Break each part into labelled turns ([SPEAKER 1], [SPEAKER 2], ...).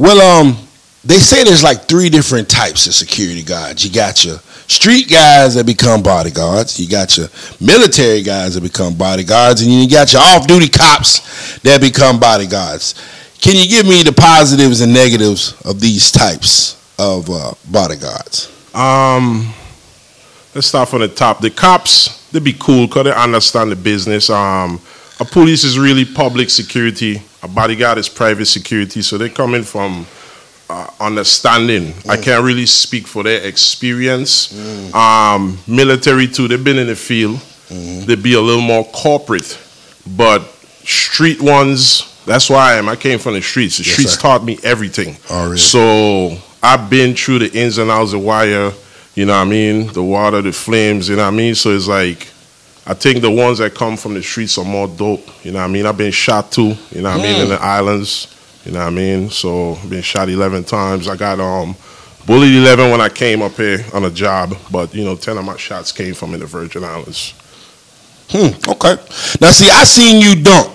[SPEAKER 1] Well, um, they say there's like three different types of security guards. You got your street guys that become bodyguards. You got your military guys that become bodyguards, and you got your off-duty cops that become bodyguards. Can you give me the positives and negatives of these types of uh, bodyguards?
[SPEAKER 2] Um, let's start from the top. The cops, they be cool because they understand the business. Um, a police is really public security. A bodyguard is private security. So they come in from uh, understanding. I can't really speak for their experience. Um, military too. They've been in the field. They'd be a little more corporate, but street ones. That's why I am. I came from the streets. The
[SPEAKER 1] Yes,
[SPEAKER 2] streets
[SPEAKER 1] sir.
[SPEAKER 2] taught me everything.
[SPEAKER 1] Oh, really?
[SPEAKER 2] So I've been through the ins and outs of wire. You know what I mean? The water, the flames. You know what I mean? So it's like. I think the ones that come from the streets are more dope. You know what I mean? I've been shot too. You know what I mean? In the islands. You know what I mean? So I've been shot 11 times. I got um bullied 11 when I came up here on a job, but you know 10 of my shots came from in the Virgin Islands.
[SPEAKER 1] Hmm. Okay. Now, see, I seen you dunk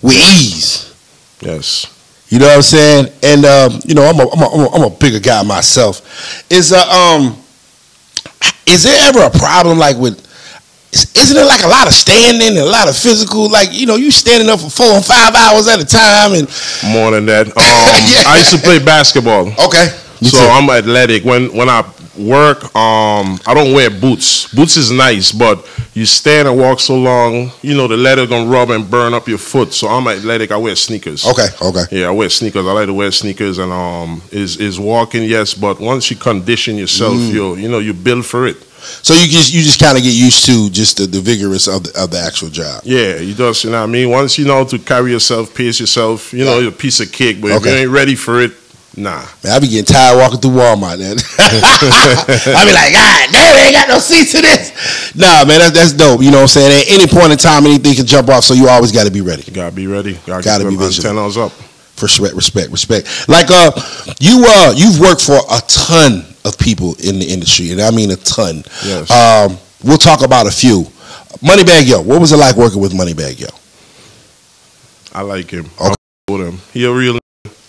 [SPEAKER 1] with ease.
[SPEAKER 2] Yes.
[SPEAKER 1] You know what I'm saying? And um, you know, I'm a, I'm a, I'm a, I'm a bigger guy myself. Is uh, um, is there ever a problem like with? Is- Isn't it like a lot of standing and a lot of physical? Like you know, you standing up for four and five hours at a time, and
[SPEAKER 2] More than that. Um,
[SPEAKER 1] Yeah.
[SPEAKER 2] I used to play basketball.
[SPEAKER 1] okay, Me
[SPEAKER 2] so
[SPEAKER 1] too.
[SPEAKER 2] I'm athletic. When when I work, um, I don't wear boots. Boots is nice, but you stand and walk so long, you know the leather gonna rub and burn up your foot. So I'm athletic. I wear sneakers.
[SPEAKER 1] okay, okay.
[SPEAKER 2] Yeah, I wear sneakers. I like to wear sneakers, and um, is is walking yes, but once you condition yourself,
[SPEAKER 1] Mm.
[SPEAKER 2] you you know you build for it.
[SPEAKER 1] So you just you just kind of get used to just the, the vigorous of the, of the actual job.
[SPEAKER 2] Yeah, you just you know what I mean. Once you know to carry yourself, pace yourself, you know you're a piece of cake. But if you ain't ready for it, nah.
[SPEAKER 1] Man, I be getting tired walking through Walmart, man. I be like, God damn, ain't got no seats to this. Nah, man, that's, that's dope. You know what I'm saying? At any point in time, anything can jump off, so you always got to be ready.
[SPEAKER 2] You gotta be ready. Gotta,
[SPEAKER 1] Gotta be vigilant.
[SPEAKER 2] antennas up.
[SPEAKER 1] For respect, respect, respect. Like, uh, you uh, you've worked for a ton of people in the industry, and I mean a ton.
[SPEAKER 2] Yes.
[SPEAKER 1] Um, we'll talk about a few. Moneybagg Yo, what was it like working with Moneybagg Yo?
[SPEAKER 2] I like him.
[SPEAKER 1] Okay.
[SPEAKER 2] I with him. He a real.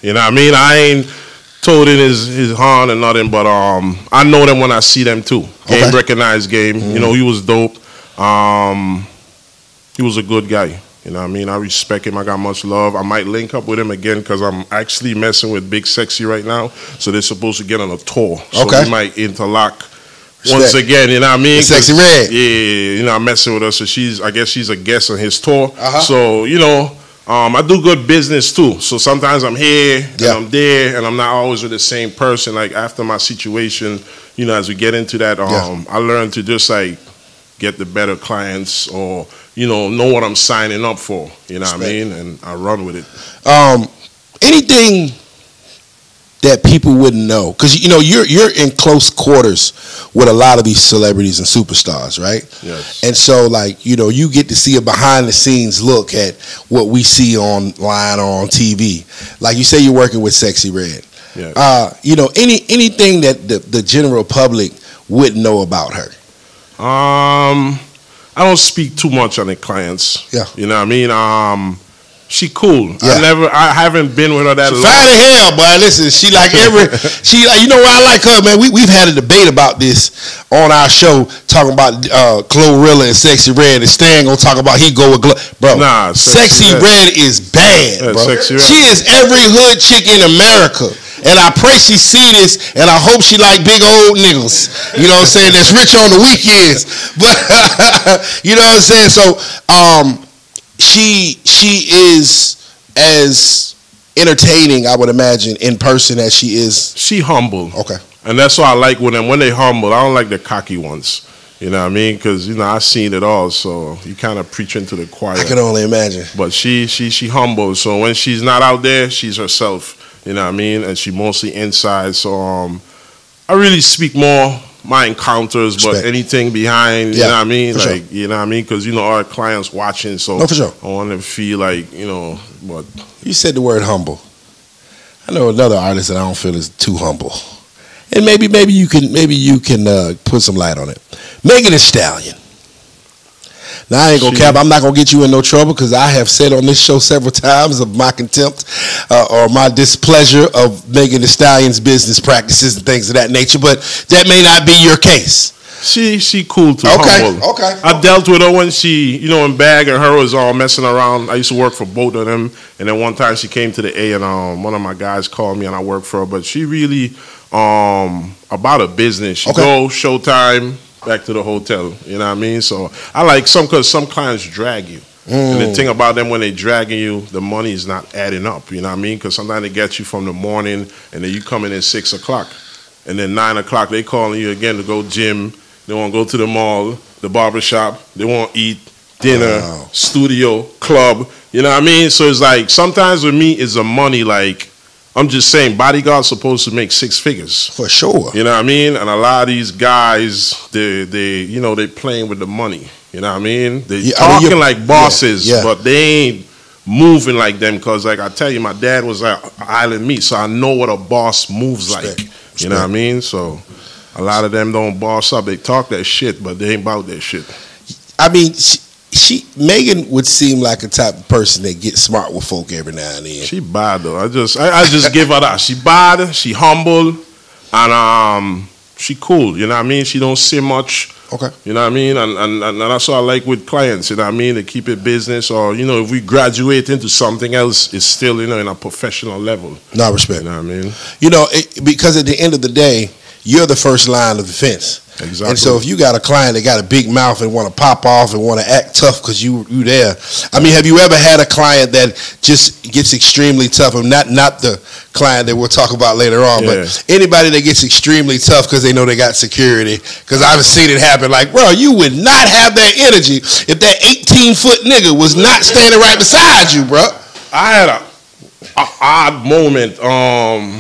[SPEAKER 2] You know what I mean? I ain't told in his his horn or nothing, but um, I know them when I see them too. Game
[SPEAKER 1] Okay.
[SPEAKER 2] recognized game. You know, he was dope. Um, he was a good guy. You know what I mean? I respect him. I got much love. I might link up with him again because I'm actually messing with Big Sexy right now. So they're supposed to get on a tour. So
[SPEAKER 1] Okay.
[SPEAKER 2] we might interlock once again. You know what I mean? Sexyy
[SPEAKER 1] Red.
[SPEAKER 2] Yeah, you know, I'm messing with her. So she's, I guess she's a guest on his tour.
[SPEAKER 1] Uh-huh.
[SPEAKER 2] So, you know, um, I do good business too. So sometimes I'm here
[SPEAKER 1] Yeah.
[SPEAKER 2] and I'm there and I'm not always with the same person. Like after my situation, you know, as we get into that, um,
[SPEAKER 1] Yeah.
[SPEAKER 2] I learned to just like get the better clients or, you know, know what I'm signing up for. You know what I mean? And I run with it.
[SPEAKER 1] Um, anything that people wouldn't know, because you know you're you're in close quarters with a lot of these celebrities and superstars, right?
[SPEAKER 2] Yes.
[SPEAKER 1] And so, like you know, you get to see a behind the scenes look at what we see online or on TV. Like you say, you're working with Sexyy Red.
[SPEAKER 2] Yes.
[SPEAKER 1] Uh, you know, any anything that the, the general public wouldn't know about her.
[SPEAKER 2] Um, I don't speak too much on the clients.
[SPEAKER 1] Yeah.
[SPEAKER 2] You know what I mean? Um, she cool.
[SPEAKER 1] Yeah.
[SPEAKER 2] I never, I haven't been with her that long.
[SPEAKER 1] Fine as hell, boy. Listen, she like every she like you know why I like her, man. We we've had a debate about this on our show, talking about uh Glorilla and Sexyy Red, and Stan gonna talk about he go with Glo- bro.
[SPEAKER 2] Nah,
[SPEAKER 1] Sexy,
[SPEAKER 2] Sexyy
[SPEAKER 1] Red. is bad,
[SPEAKER 2] Yeah,
[SPEAKER 1] bro.
[SPEAKER 2] Red.
[SPEAKER 1] She is every hood chick in America. And I pray she see this, and I hope she like big old niggas. You know what I'm saying? That's rich on the weekends. But you know what I'm saying? So um, she she is as entertaining, I would imagine, in person as she is.
[SPEAKER 2] She humble.
[SPEAKER 1] Okay.
[SPEAKER 2] And that's why I like when them when they humble. I don't like the cocky ones. You know what I mean? Because you know I've seen it all, so you kind of preaching to the choir.
[SPEAKER 1] I can only imagine.
[SPEAKER 2] but she she she humble. So when she's not out there, she's herself. You know what I mean? And she mostly inside. So um, I really speak more my encounters,
[SPEAKER 1] Respect.
[SPEAKER 2] but anything behind, you
[SPEAKER 1] Yeah,
[SPEAKER 2] know what I mean?
[SPEAKER 1] for sure.
[SPEAKER 2] Like you know what I mean? Because you know our clients watching, so
[SPEAKER 1] No, for sure.
[SPEAKER 2] I want to feel like you know, but
[SPEAKER 1] You said the word humble. I know another artist that I don't feel is too humble, and maybe maybe you can maybe you can uh, put some light on it. Megan Thee Stallion. Now I ain't gonna cap. I'm not gonna get you in no trouble because I have said on this show several times of my contempt uh, or my displeasure of Megan Thee Stallion's business practices and things of that nature. But that may not be your case.
[SPEAKER 2] She she cool too.
[SPEAKER 1] Okay,
[SPEAKER 2] humble.
[SPEAKER 1] okay,
[SPEAKER 2] I dealt with her when she, you know, in Bag and her was all messing around. I used to work for both of them, and then one time she came to the A, and um, one of my guys called me, and I worked for her. But she really um about a business. She
[SPEAKER 1] Okay.
[SPEAKER 2] go showtime back to the hotel. You know what I mean? So I like some because some clients drag you. And
[SPEAKER 1] Mm.
[SPEAKER 2] the thing about them when they dragging you, the money is not adding up. You know what I mean? Because sometimes they get you from the morning, and then you come in at six o'clock, and then nine o'clock they calling you again to go gym. They want to go to the mall, the barber shop. They want to eat dinner,
[SPEAKER 1] Wow.
[SPEAKER 2] studio, club. You know what I mean? So it's like sometimes with me, it's a money like. I'm just saying, bodyguard's supposed to make six figures.
[SPEAKER 1] For sure.
[SPEAKER 2] You know what I mean? And a lot of these guys, they they you know they playing with the money. You know what I mean? They
[SPEAKER 1] Yeah, I mean,
[SPEAKER 2] talking like bosses,
[SPEAKER 1] yeah, yeah.
[SPEAKER 2] but they ain't moving like them. Cause like I tell you, my dad was at Island Meat, so I know what a boss moves
[SPEAKER 1] Respect.
[SPEAKER 2] like. You know what I mean? So a lot of them don't boss up. They talk that shit, but they ain't about that shit.
[SPEAKER 1] I mean, she, Megan would seem like a type of person that gets smart with folk every now and then.
[SPEAKER 2] She bad though. I just I, I just give her that. She bad. She humble, and um she cool. You know what I mean? She don't say much.
[SPEAKER 1] Okay.
[SPEAKER 2] You know what I mean? And, and, and that's what I like with clients, you know what I mean? They keep it business or, you know, if we graduate into something else, it's still, you know, in a professional level.
[SPEAKER 1] No respect.
[SPEAKER 2] You know what I mean?
[SPEAKER 1] You know, it, because at the end of the day, you're the first line of defense.
[SPEAKER 2] Exactly.
[SPEAKER 1] And so if you got a client that got a big mouth and want to pop off and want to act tough because you you there, I mean, have you ever had a client that just gets extremely tough? And not not the client that we'll talk about later on,
[SPEAKER 2] Yeah.
[SPEAKER 1] but anybody that gets extremely tough because they know they got security. Because I've seen it happen. Like, bro, you would not have that energy if that 18 foot nigga was not standing right beside you, bro.
[SPEAKER 2] I had a, a odd moment. Um,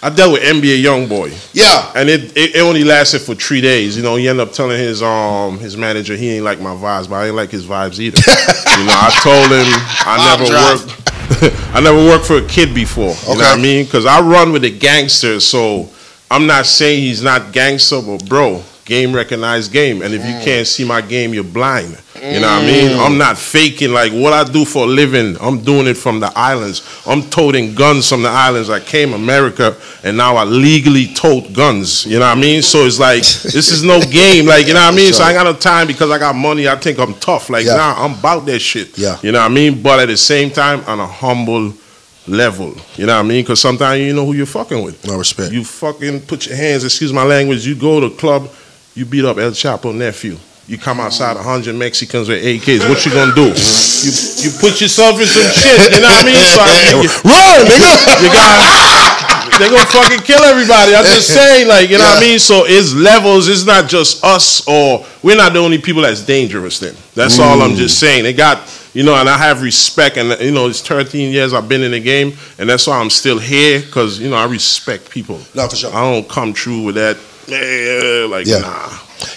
[SPEAKER 2] I dealt with NBA Youngboy.
[SPEAKER 1] Yeah.
[SPEAKER 2] And it, it, it only lasted for three days. You know, he ended up telling his um his manager he ain't like my vibes, but I ain't like his vibes either. you know, I told him I never worked. I never worked for a kid before. You know what I mean? Because I run with the gangsters, so I'm not saying he's not gangster, but bro, game recognized game. And if
[SPEAKER 1] Mm.
[SPEAKER 2] you can't see my game, you're blind. You know what I mean? I'm not faking like what I do for a living. I'm doing it from the islands. I'm toting guns from the islands. I came America and now I legally tote guns. You know what I mean? So it's like this is no game. Like you know what I mean? So I got no time because I got money. I think I'm tough. Like
[SPEAKER 1] Yeah.
[SPEAKER 2] nah, I'm about that shit.
[SPEAKER 1] Yeah.
[SPEAKER 2] You know what I mean? But at the same time, on a humble level. You know what I mean? Because sometimes you know who you're fucking with.
[SPEAKER 1] No respect.
[SPEAKER 2] You fucking put your hands, excuse my language, you go to club, you beat up El Chapo nephew. You come outside a hundred Mexicans with AKs. What you gonna do? You you put yourself in some shit. You know what I mean? So I mean,
[SPEAKER 1] Run, nigga.
[SPEAKER 2] you got they gonna fucking kill everybody. I'm just saying, like you know what I mean. So it's levels. It's not just us or we're not the only people that's dangerous. Then that's all I'm just mm. saying. They got you know, and I have respect, and you know, it's 13 years I've been in the game, and that's why I'm still here because you know I respect people.
[SPEAKER 1] No, for sure.
[SPEAKER 2] I don't come true with that. Eh, like
[SPEAKER 1] Yeah.
[SPEAKER 2] nah.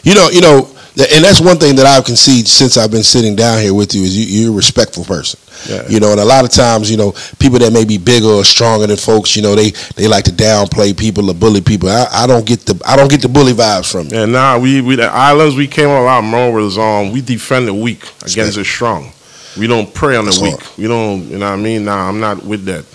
[SPEAKER 1] You know, you know, and that's one thing that I've conceded since I've been sitting down here with you is you, you're a respectful person.
[SPEAKER 2] Yeah.
[SPEAKER 1] You know, and a lot of times, you know, people that may be bigger or stronger than folks, you know, they they like to downplay people or bully people. I, I don't get the I don't get the bully vibes from you.
[SPEAKER 2] Yeah, nah, we we the islands we came a lot more was um we defend the weak against the strong. We don't prey on the
[SPEAKER 1] That's
[SPEAKER 2] weak.
[SPEAKER 1] hard.
[SPEAKER 2] We don't you know what I mean? Nah, I'm not with that.